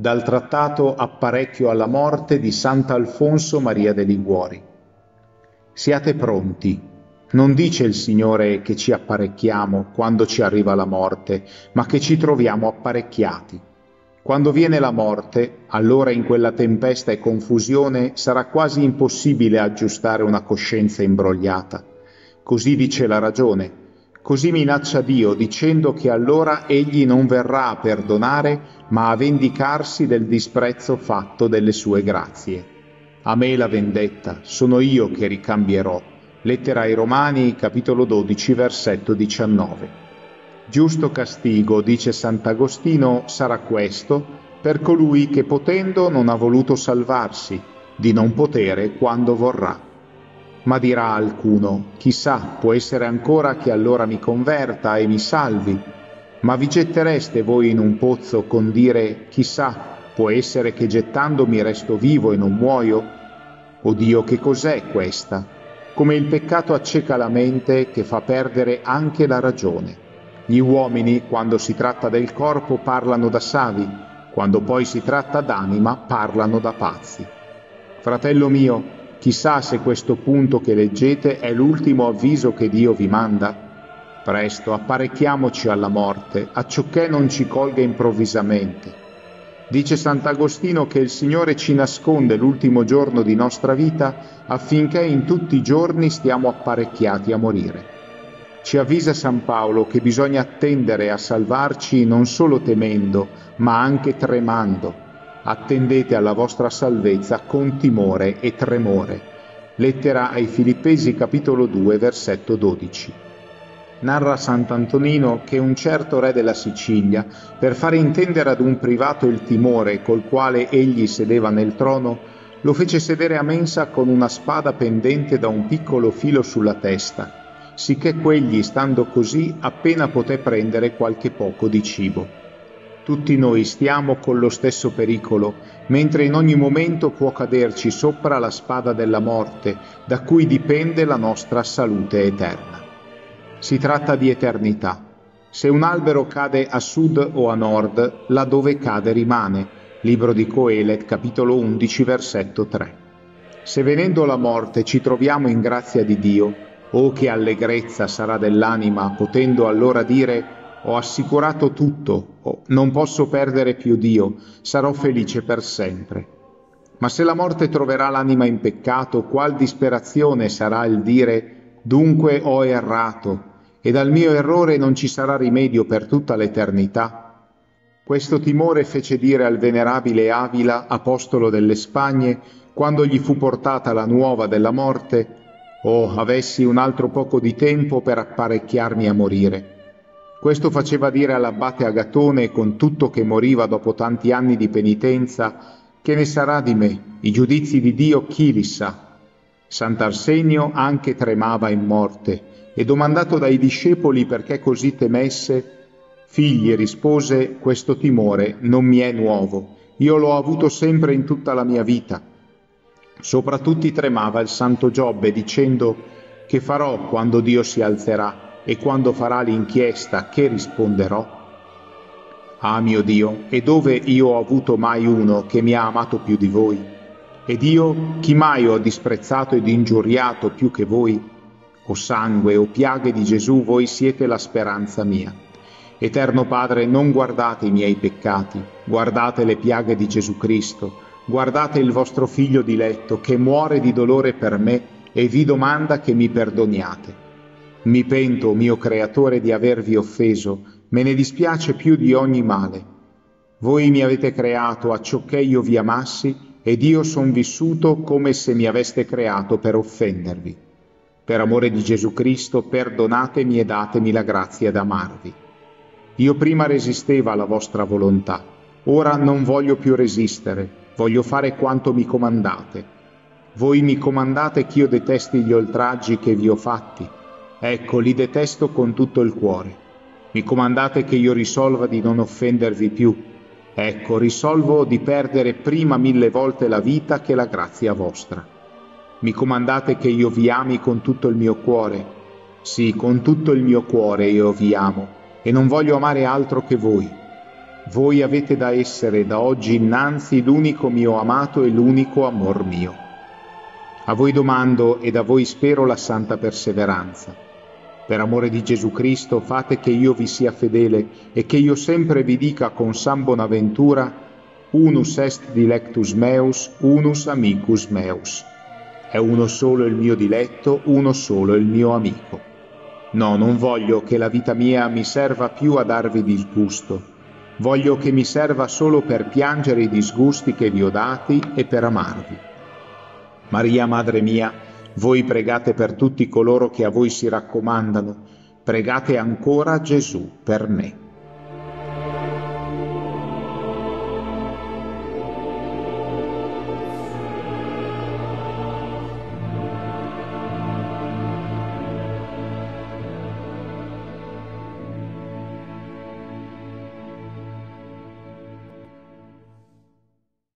dal trattato Apparecchio alla morte di Sant'Alfonso Maria de Liguori. Siate pronti. Non dice il Signore che ci apparecchiamo quando ci arriva la morte, ma che ci troviamo apparecchiati. Quando viene la morte, allora in quella tempesta e confusione sarà quasi impossibile aggiustare una coscienza imbrogliata. Così dice la ragione, Così minaccia Dio dicendo che allora egli non verrà a perdonare, ma a vendicarsi del disprezzo fatto delle sue grazie. A me la vendetta, sono io che ricambierò. Lettera ai Romani, capitolo 12, versetto 19. Giusto castigo, dice Sant'Agostino, sarà questo per colui che potendo non ha voluto salvarsi, di non potere quando vorrà. Ma dirà alcuno, chissà, può essere ancora che allora mi converta e mi salvi. Ma vi gettereste voi in un pozzo con dire, chissà, può essere che gettandomi resto vivo e non muoio? O Dio, che cos'è questa? Come il peccato acceca la mente che fa perdere anche la ragione. Gli uomini, quando si tratta del corpo, parlano da savi, quando poi si tratta d'anima, parlano da pazzi. Fratello mio, Chissà se questo punto che leggete è l'ultimo avviso che Dio vi manda. Presto, apparecchiamoci alla morte, acciocché non ci colga improvvisamente. Dice Sant'Agostino che il Signore ci nasconde l'ultimo giorno di nostra vita affinché in tutti i giorni stiamo apparecchiati a morire. Ci avvisa San Paolo che bisogna attendere a salvarci non solo temendo, ma anche tremando attendete alla vostra salvezza con timore e tremore. Lettera ai Filippesi capitolo 2 versetto 12. Narra Sant'Antonino che un certo re della Sicilia, per fare intendere ad un privato il timore col quale egli sedeva nel trono, lo fece sedere a mensa con una spada pendente da un piccolo filo sulla testa, sicché quegli, stando così, appena poté prendere qualche poco di cibo. Tutti noi stiamo con lo stesso pericolo, mentre in ogni momento può caderci sopra la spada della morte, da cui dipende la nostra salute eterna. Si tratta di eternità. Se un albero cade a sud o a nord, là dove cade rimane. Libro di Coelet, capitolo 11, versetto 3. Se venendo la morte ci troviamo in grazia di Dio, oh che allegrezza sarà dell'anima, potendo allora dire ho assicurato tutto, oh, non posso perdere più Dio, sarò felice per sempre. Ma se la morte troverà l'anima in peccato, qual disperazione sarà il dire dunque ho errato e dal mio errore non ci sarà rimedio per tutta l'eternità? Questo timore fece dire al venerabile Avila, apostolo delle Spagne, quando gli fu portata la nuova della morte, oh, avessi un altro poco di tempo per apparecchiarmi a morire. Questo faceva dire all'abbate Agatone, con tutto che moriva dopo tanti anni di penitenza, che ne sarà di me? I giudizi di Dio chi li sa? Sant'Arsenio anche tremava in morte e domandato dai discepoli perché così temesse, figli rispose, questo timore non mi è nuovo, io l'ho avuto sempre in tutta la mia vita. Sopra tutti tremava il santo Giobbe dicendo, che farò quando Dio si alzerà? E quando farà l'inchiesta che risponderò? Ah mio Dio, e dove io ho avuto mai uno che mi ha amato più di voi? Ed io chi mai ho disprezzato ed ingiuriato più che voi? O sangue o piaghe di Gesù, voi siete la speranza mia. Eterno Padre, non guardate i miei peccati, guardate le piaghe di Gesù Cristo, guardate il vostro figlio diletto che muore di dolore per me e vi domanda che mi perdoniate. Mi pento, mio Creatore, di avervi offeso, me ne dispiace più di ogni male. Voi mi avete creato acciò che io vi amassi ed io son vissuto come se mi aveste creato per offendervi. Per amore di Gesù Cristo, perdonatemi e datemi la grazia d'amarvi. Io prima resisteva alla vostra volontà, ora non voglio più resistere, voglio fare quanto mi comandate. Voi mi comandate che io detesti gli oltraggi che vi ho fatti, Ecco, li detesto con tutto il cuore. Mi comandate che io risolva di non offendervi più. Ecco, risolvo di perdere prima mille volte la vita che la grazia vostra. Mi comandate che io vi ami con tutto il mio cuore. Sì, con tutto il mio cuore io vi amo e non voglio amare altro che voi. Voi avete da essere da oggi innanzi l'unico mio amato e l'unico amor mio. A voi domando ed a voi spero la santa perseveranza. Per amore di Gesù Cristo fate che io vi sia fedele e che io sempre vi dica con San Bonaventura unus est dilectus meus, unus amicus meus. È uno solo il mio diletto, uno solo il mio amico. No, non voglio che la vita mia mi serva più a darvi disgusto, Voglio che mi serva solo per piangere i disgusti che vi ho dati e per amarvi. Maria, Madre mia, voi pregate per tutti coloro che a voi si raccomandano, pregate ancora Gesù per me.